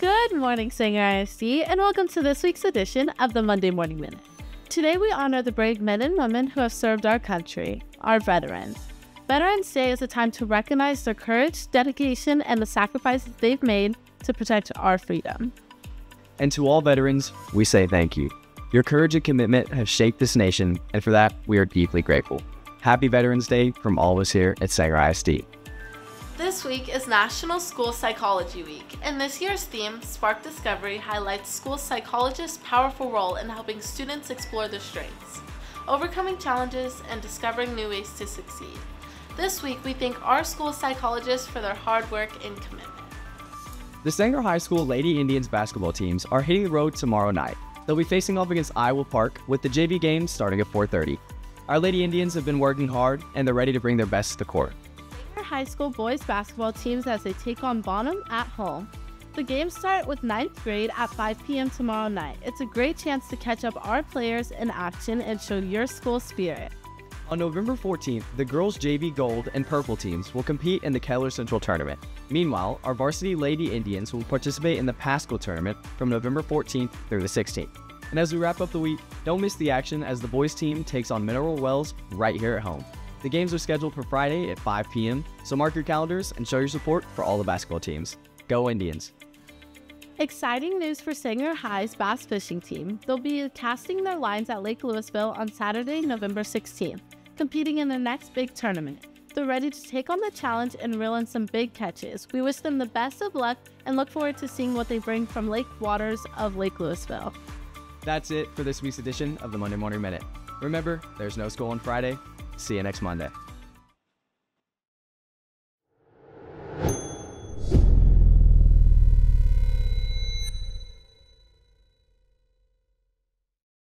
Good morning, Sanger ISD, and welcome to this week's edition of the Monday Morning Minute. Today we honor the brave men and women who have served our country, our veterans. Veterans Day is a time to recognize their courage, dedication, and the sacrifices they've made to protect our freedom. And to all veterans, we say thank you. Your courage and commitment have shaped this nation, and for that, we are deeply grateful. Happy Veterans Day from all of us here at Sanger ISD. This week is National School Psychology Week, and this year's theme, Spark Discovery, highlights school psychologists' powerful role in helping students explore their strengths, overcoming challenges, and discovering new ways to succeed. This week, we thank our school psychologists for their hard work and commitment. The Sanger High School Lady Indians basketball teams are hitting the road tomorrow night. They'll be facing off against Iowa Park with the JV game starting at 4:30. Our Lady Indians have been working hard and they're ready to bring their best to court. High School boys basketball teams as they take on Bonham at home. The games start with 9th grade at 5 p.m. tomorrow night. It's a great chance to catch up our players in action and show your school spirit. On November 14th, the girls JV Gold and Purple teams will compete in the Keller Central Tournament. Meanwhile, our varsity Lady Indians will participate in the Paschal Tournament from November 14th through the 16th. And as we wrap up the week, don't miss the action as the boys team takes on Mineral Wells right here at home. The games are scheduled for Friday at 5 p.m., so mark your calendars and show your support for all the basketball teams. Go Indians! Exciting news for Sanger High's bass fishing team. They'll be casting their lines at Lake Lewisville on Saturday, November 16th, competing in their next big tournament. They're ready to take on the challenge and reel in some big catches. We wish them the best of luck and look forward to seeing what they bring from lake waters of Lake Lewisville. That's it for this week's edition of the Monday Morning Minute. Remember, there's no school on Friday, See you next Monday.